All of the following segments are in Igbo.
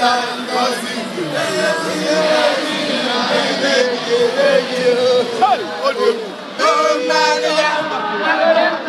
ta ngọzi Hey!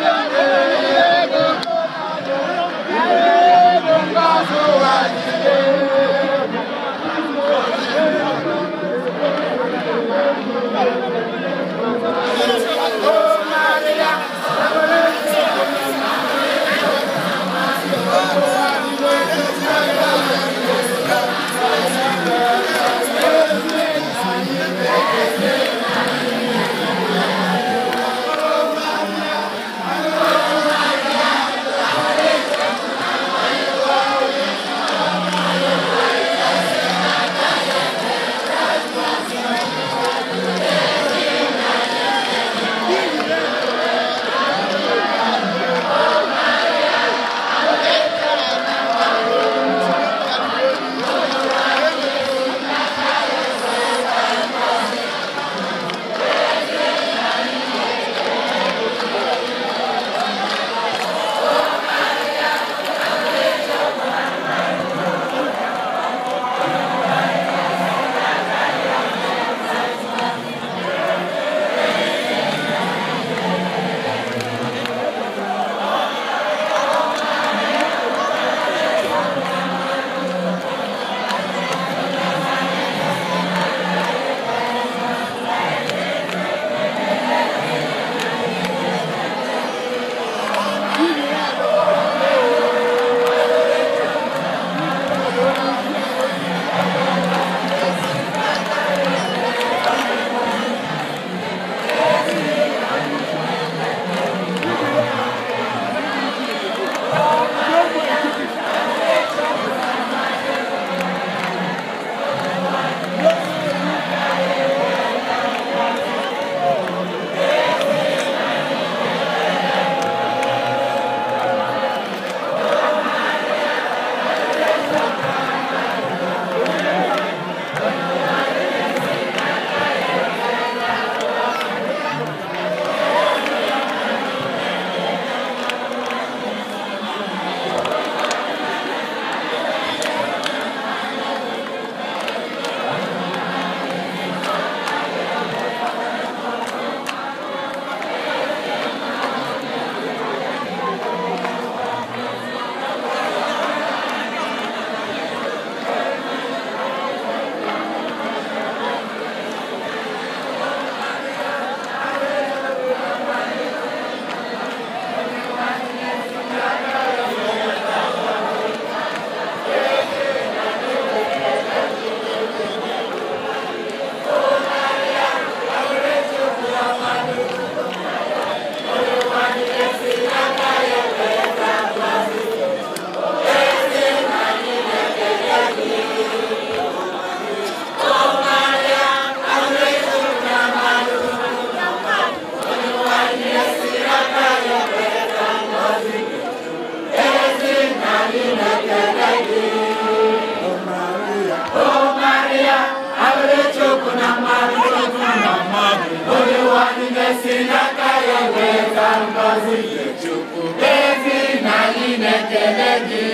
si n'aka ya weta ngọzi chukwu ezi na anyị na-ekele gị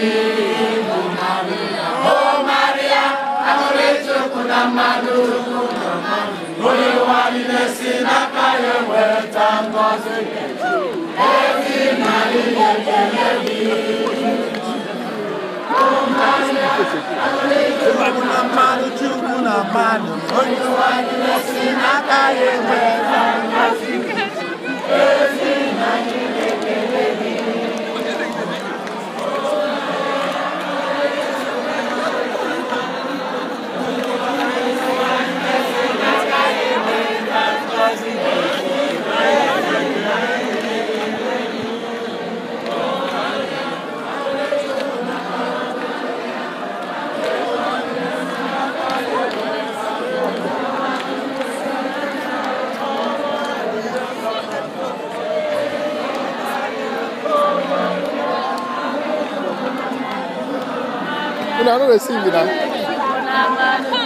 bụ Maria o Maria ahụrụ chukwu na mmadụ onye nwanyị niile si n'aka ya weta ngọzi ezi na anyị na-ekele gị Chukwu na mmadụ chukwu na mmadụ onye nwanyị niile si n'aka ya weta ngọzi Amen. 不，那不行，不啦。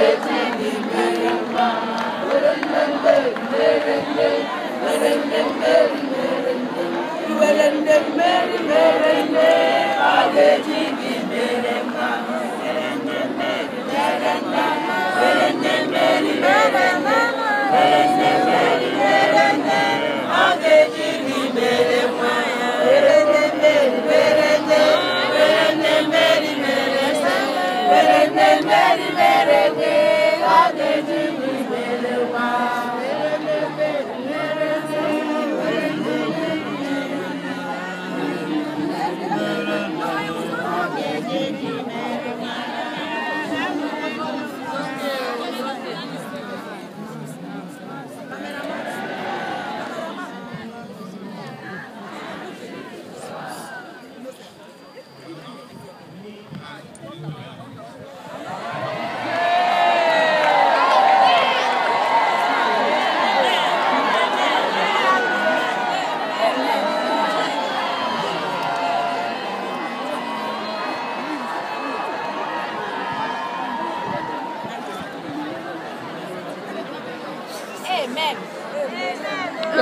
with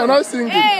can I sing it?